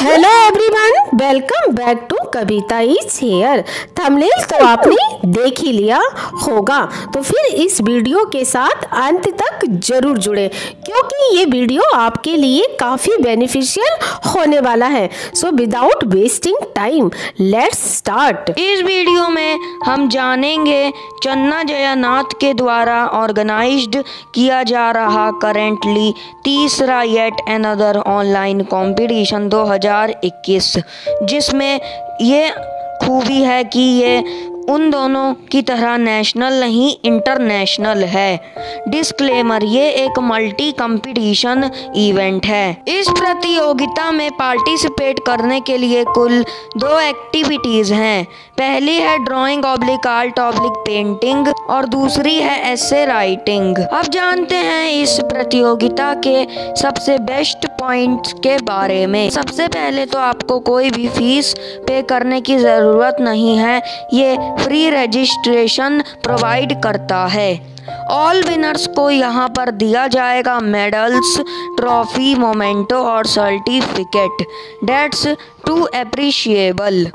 Hello everyone, welcome back to Kavita is here thumbnail तो आपने देख ही लिया होगा। तो फिर इस वीडियो के साथ अंत तक ज़रूर जुड़े, क्योंकि ये वीडियो आपके लिए काफ़ी बेनिफिशियल होने वाला है। So without wasting time let's start इस वीडियो में हम जानेंगे चन्ना जयानाथ के द्वारा ऑर्गेनाइज्ड किया जा रहा करेंटली तीसरा येट अनदर ऑनलाइन कंपटीशन 2021 जिसमें ये खूबी है कि ये उन दोनों की तरह नेशनल नहीं इंटरनेशनल है। डिस्क्लेमर ये एक मल्टी कंपटीशन इवेंट है। इस प्रतियोगिता में पार्टिसिपेट करने के लिए कुल दो एक्टिविटीज़ हैं। पहली है drawing oblique art oblique painting और दूसरी है एसे राइटिंग अब जानते हैं इस प्रतियोगिता के सबसे बेस्ट पॉइंट्स के बारे में। सबसे पहले तो आपको कोई भी फ़ीस पे करने की ज़रूरत नहीं है। ये फ्री रजिस्ट्रेशन प्रोवाइड करता है। ऑल विनर्स को यहाँ पर दिया जाएगा मेडल्स ट्रॉफी मोमेंटो और सर्टिफिकेट डेट्स टू अप्रिशिएबल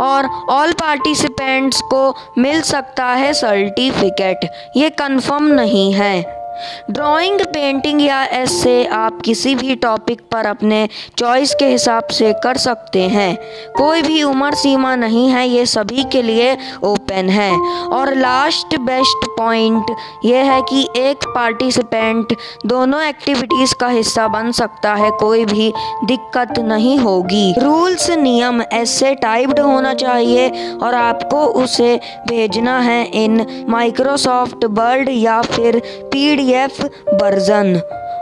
और ऑल पार्टिसिपेंट्स को मिल सकता है सर्टिफिकेट ये कंफर्म नहीं है। ड्राइंग पेंटिंग या ऐसे आप किसी भी टॉपिक पर अपने चॉइस के हिसाब से कर सकते हैं। कोई भी उम्र सीमा नहीं है, ये सभी के लिए ओपन है। और लास्ट बेस्ट पॉइंट ये है कि एक पार्टिसिपेंट दोनों एक्टिविटीज़ का हिस्सा बन सकता है, कोई भी दिक्कत नहीं होगी। रूल्स नियम ऐसे टाइप्ड होना चाहिए और आपको उसे भेजना है इन माइक्रोसॉफ्ट वर्ड या फिर पी पीडीएफ वर्जन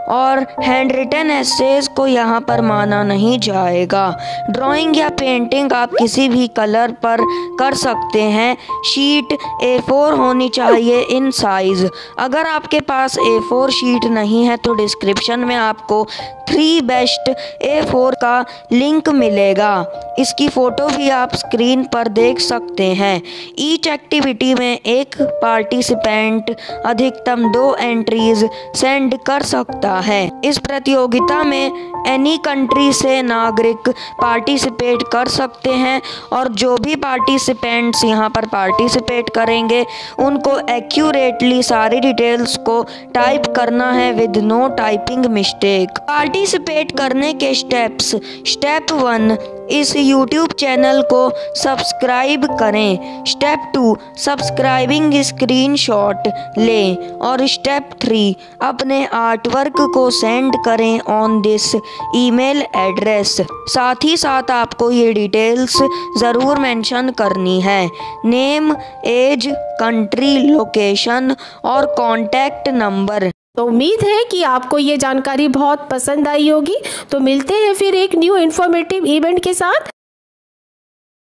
और हैंड रिटन एसेज को यहाँ पर माना नहीं जाएगा। ड्राइंग या पेंटिंग आप किसी भी कलर पर कर सकते हैं। शीट ए फोर होनी चाहिए इन साइज़ अगर आपके पास ए फोर शीट नहीं है तो डिस्क्रिप्शन में आपको थ्री बेस्ट ए फोर का लिंक मिलेगा। इसकी फ़ोटो भी आप स्क्रीन पर देख सकते हैं। ईच एक्टिविटी में एक पार्टिसिपेंट अधिकतम दो एंट्रीज सेंड कर सकता है। इस प्रतियोगिता में एनी कंट्री से नागरिक पार्टिसिपेट कर सकते हैं और जो भी पार्टिसिपेंट्स यहाँ पर पार्टिसिपेट करेंगे, उनको एक्यूरेटली सारी डिटेल्स को टाइप करना है with no typing mistake participate करने के स्टेप्स स्टेप वन इस YouTube चैनल को सब्सक्राइब करें। स्टेप टू सब्सक्राइबिंग स्क्रीनशॉट लें और स्टेप थ्री अपने आर्टवर्क को सेंड करें ऑन दिस ईमेल एड्रेस साथ ही साथ आपको ये डिटेल्स ज़रूर मेंशन करनी है। नेम एज कंट्री लोकेशन और कॉन्टैक्ट नंबर तो उम्मीद है कि आपको ये जानकारी बहुत पसंद आई होगी। तो मिलते हैं फिर एक न्यू इन्फॉर्मेटिव इवेंट के साथ।